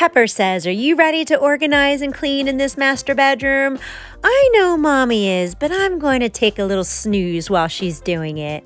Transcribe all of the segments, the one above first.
Pepper says, Are you ready to organize and clean in this master bedroom? I know mommy is, but I'm going to take a little snooze while she's doing it.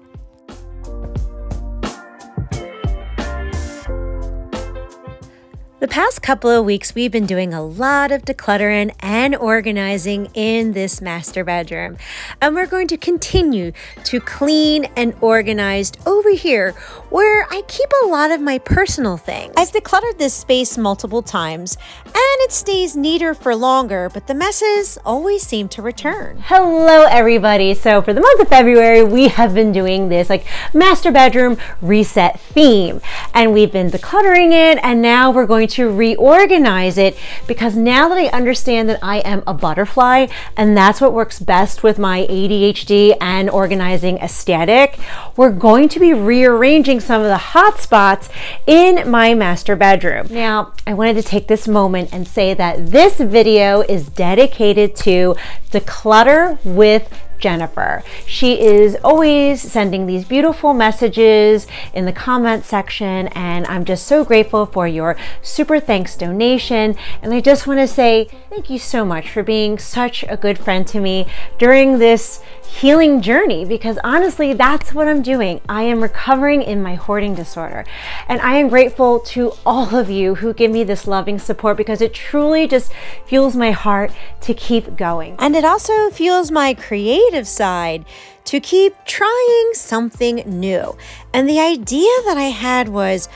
Past couple of weeks, we've been doing a lot of decluttering and organizing in this master bedroom. And we're going to continue to clean and organize over here where I keep a lot of my personal things. I've decluttered this space multiple times and it stays neater for longer, but the messes always seem to return. Hello, everybody. So for the month of February, we have been doing this like master bedroom reset theme and we've been decluttering it and now we're going to reorganize it because now that I understand that I am a butterfly and that's what works best with my ADHD and organizing aesthetic, we're going to be rearranging some of the hot spots in my master bedroom. Now, I wanted to take this moment and say that this video is dedicated to declutter with Jennifer. She is always sending these beautiful messages in the comment section, and I'm just so grateful for your super thanks donation. And I just want to say thank you so much for being such a good friend to me during this healing journey because honestly, that's what I'm doing. I am recovering in my hoarding disorder. And I am grateful to all of you who give me this loving support because it truly just fuels my heart to keep going. And it also fuels my creative side to keep trying something new. And the idea that I had was,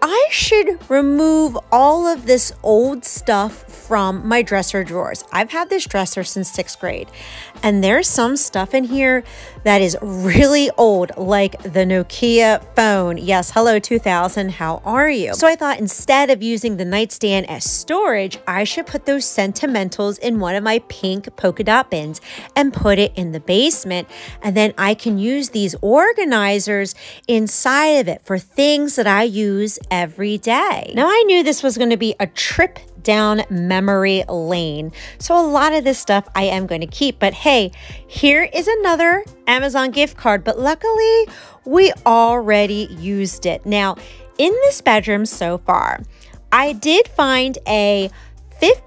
I should remove all of this old stuff from my dresser drawers. I've had this dresser since sixth grade, and there's some stuff in here that is really old, like the Nokia phone. Yes, hello 2000, how are you? So I thought instead of using the nightstand as storage, I should put those sentimentals in one of my pink polka dot bins and put it in the basement. And then I can use these organizers inside of it for things that I use every day. Now I knew this was going to be a trip down memory lane. So a lot of this stuff I am going to keep. But hey, here is another Amazon gift card. But luckily, we already used it. Now, in this bedroom so far, I did find a $50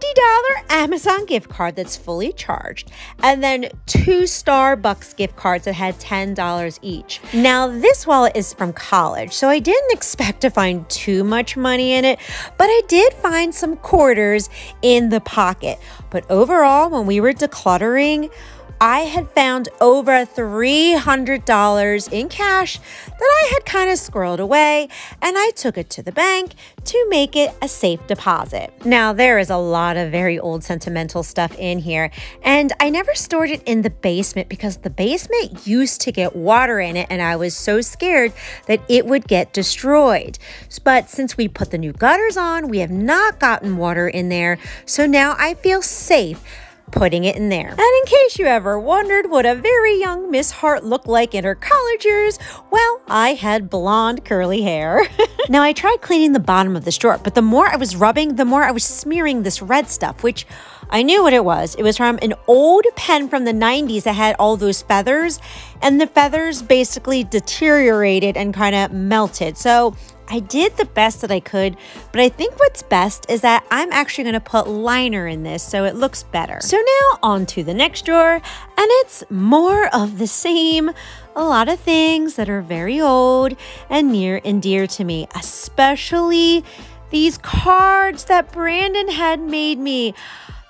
Amazon gift card that's fully charged, and then two Starbucks gift cards that had $10 each. Now, this wallet is from college, so I didn't expect to find too much money in it, but I did find some quarters in the pocket. But overall, when we were decluttering, I had found over $300 in cash that I had kind of squirreled away, and I took it to the bank to make it a safe deposit. Now, there is a lot of very old sentimental stuff in here, and I never stored it in the basement because the basement used to get water in it, and I was so scared that it would get destroyed. But since we put the new gutters on, we have not gotten water in there, so now I feel safe putting it in there. And in case you ever wondered what a very young Miss Hart looked like in her college years, well, I had blonde curly hair. now, I tried cleaning the bottom of this drawer, but the more I was rubbing, the more I was smearing this red stuff, which I knew what it was. It was from an old pen from the 90s that had all those feathers, and the feathers basically deteriorated and kind of melted. So I did the best that I could, but I think what's best is that I'm actually going to put liner in this so it looks better. So now on to the next drawer, and it's more of the same. A lot of things that are very old and near and dear to me, especially these cards that Brandon had made me.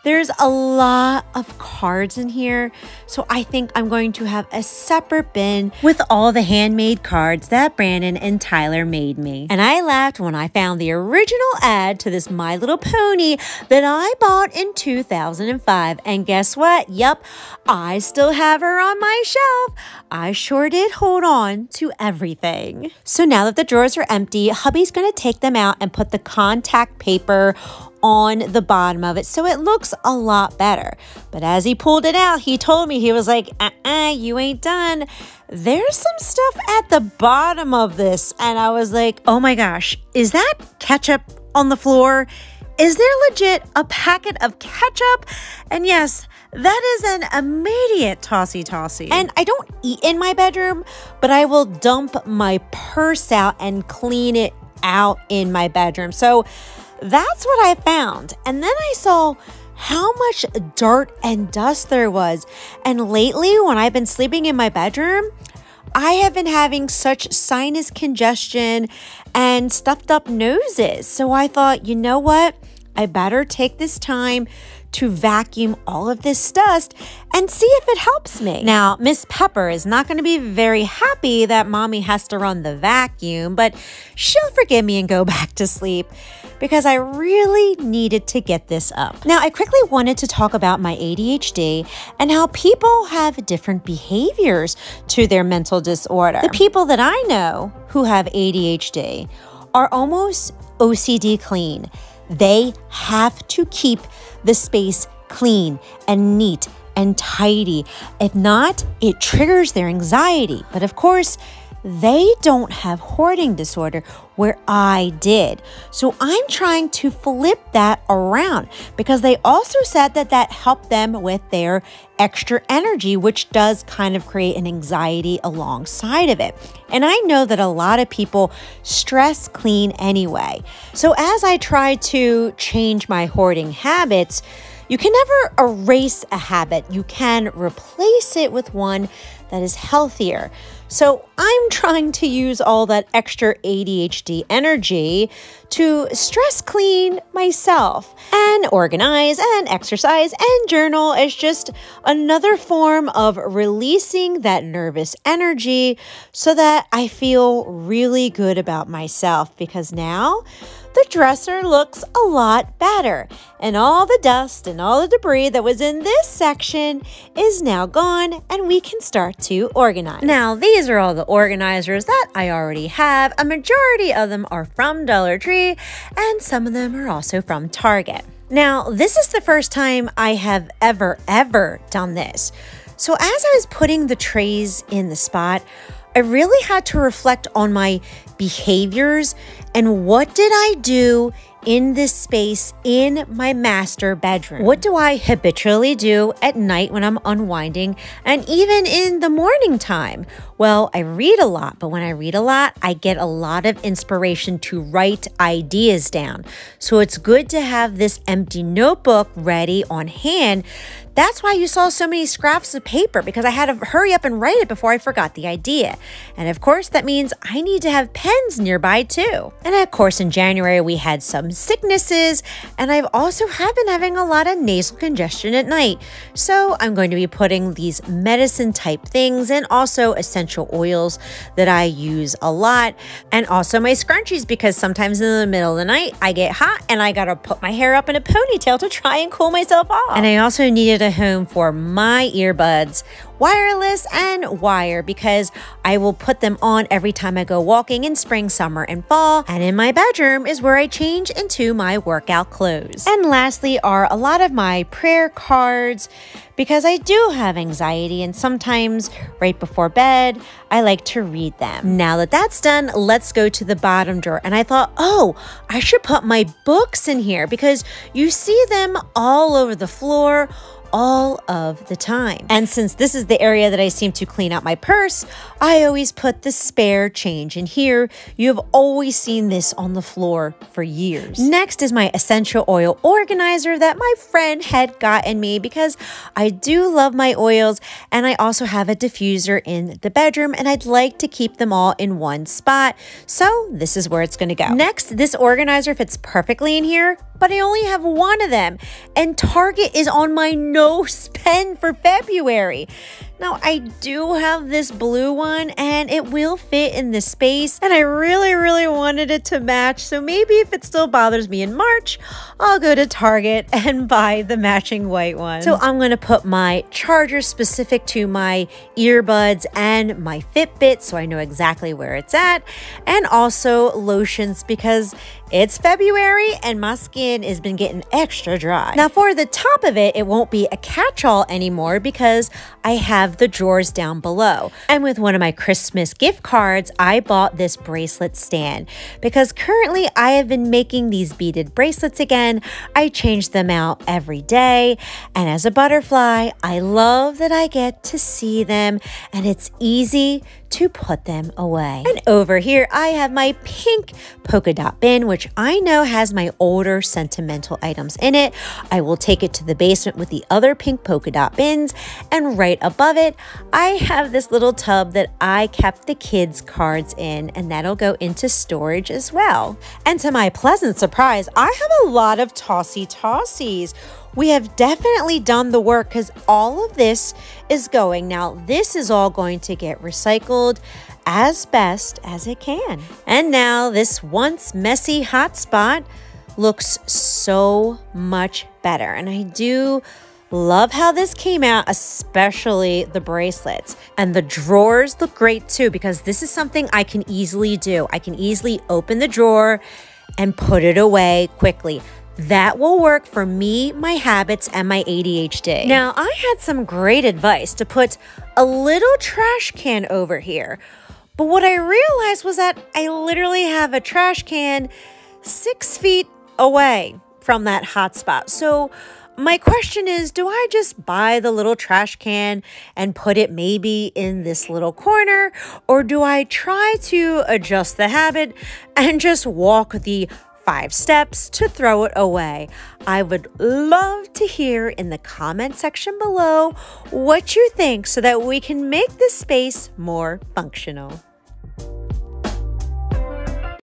There's a lot of cards in here, so I think I'm going to have a separate bin with all the handmade cards that Brandon and Tyler made me. And I laughed when I found the original ad to this My Little Pony that I bought in 2005. And guess what? Yep, I still have her on my shelf. I sure did hold on to everything. So now that the drawers are empty, hubby's gonna take them out and put the contact paper on the bottom of it so it looks a lot better. But as he pulled it out, he told me, he was like, uh-uh, you ain't done. There's some stuff at the bottom of this. And I was like, oh my gosh, is that ketchup on the floor? Is there legit a packet of ketchup? And yes, that is an immediate tossy tossy. And I don't eat in my bedroom, but I will dump my purse out and clean it out in my bedroom. So That's what I found. And then I saw how much dirt and dust there was. And lately, when I've been sleeping in my bedroom, I have been having such sinus congestion and stuffed up noses. So I thought, you know what? I better take this time to vacuum all of this dust and see if it helps me. Now, Miss Pepper is not going to be very happy that mommy has to run the vacuum, but she'll forgive me and go back to sleep because I really needed to get this up. Now, I quickly wanted to talk about my ADHD and how people have different behaviors to their mental disorder. The people that I know who have ADHD are almost OCD clean. They have to keep the space clean and neat and tidy. If not, it triggers their anxiety. But of course, they don't have hoarding disorder where I did. So I'm trying to flip that around because they also said that that helped them with their extra energy, which does kind of create an anxiety alongside of it. And I know that a lot of people stress clean anyway. So as I try to change my hoarding habits, you can never erase a habit. You can replace it with one that is healthier. So I'm trying to use all that extra ADHD energy to stress clean myself and organize and exercise and journal as just another form of releasing that nervous energy so that I feel really good about myself because now the dresser looks a lot better. And all the dust and all the debris that was in this section is now gone and we can start to organize. Now, these are all the organizers that I already have. A majority of them are from Dollar Tree and some of them are also from Target. Now, this is the first time I have ever, ever done this. So as I was putting the trays in the spot, I really had to reflect on my behaviors and what did I do in this space in my master bedroom? What do I habitually do at night when I'm unwinding and even in the morning time? Well, I read a lot, but when I read a lot, I get a lot of inspiration to write ideas down. So it's good to have this empty notebook ready on hand that's why you saw so many scraps of paper because I had to hurry up and write it before I forgot the idea. And of course, that means I need to have pens nearby too. And of course, in January, we had some sicknesses, and I've also have been having a lot of nasal congestion at night. So I'm going to be putting these medicine type things and also essential oils that I use a lot, and also my scrunchies because sometimes in the middle of the night I get hot and I gotta put my hair up in a ponytail to try and cool myself off. And I also needed a home for my earbuds, wireless and wire, because I will put them on every time I go walking in spring, summer, and fall. And in my bedroom is where I change into my workout clothes. And lastly are a lot of my prayer cards because I do have anxiety and sometimes right before bed, I like to read them. Now that that's done, let's go to the bottom drawer. And I thought, oh, I should put my books in here because you see them all over the floor all of the time. And since this is the area that I seem to clean out my purse, I always put the spare change in here. You have always seen this on the floor for years. Next is my essential oil organizer that my friend had gotten me because I do love my oils and I also have a diffuser in the bedroom and I'd like to keep them all in one spot. So this is where it's gonna go. Next, this organizer fits perfectly in here but I only have one of them. And Target is on my no spend for February. Now, I do have this blue one and it will fit in this space, and I really, really wanted it to match. So maybe if it still bothers me in March, I'll go to Target and buy the matching white one. So I'm going to put my charger specific to my earbuds and my Fitbit so I know exactly where it's at, and also lotions because it's February and my skin has been getting extra dry. Now for the top of it, it won't be a catch-all anymore because I have the drawers down below. And with one of my Christmas gift cards, I bought this bracelet stand because currently I have been making these beaded bracelets again. I change them out every day. And as a butterfly, I love that I get to see them and it's easy to put them away. And over here, I have my pink polka dot bin, which I know has my older sentimental items in it. I will take it to the basement with the other pink polka dot bins. And right above it, I have this little tub that I kept the kids' cards in, and that'll go into storage as well. And to my pleasant surprise, I have a lot of tossy tossies we have definitely done the work because all of this is going. Now, this is all going to get recycled as best as it can. And now, this once messy hotspot looks so much better. And I do love how this came out, especially the bracelets. And the drawers look great too because this is something I can easily do. I can easily open the drawer and put it away quickly. That will work for me, my habits, and my ADHD. Now, I had some great advice to put a little trash can over here. But what I realized was that I literally have a trash can six feet away from that hotspot. So, my question is do I just buy the little trash can and put it maybe in this little corner? Or do I try to adjust the habit and just walk the five steps to throw it away. I would love to hear in the comment section below what you think so that we can make this space more functional.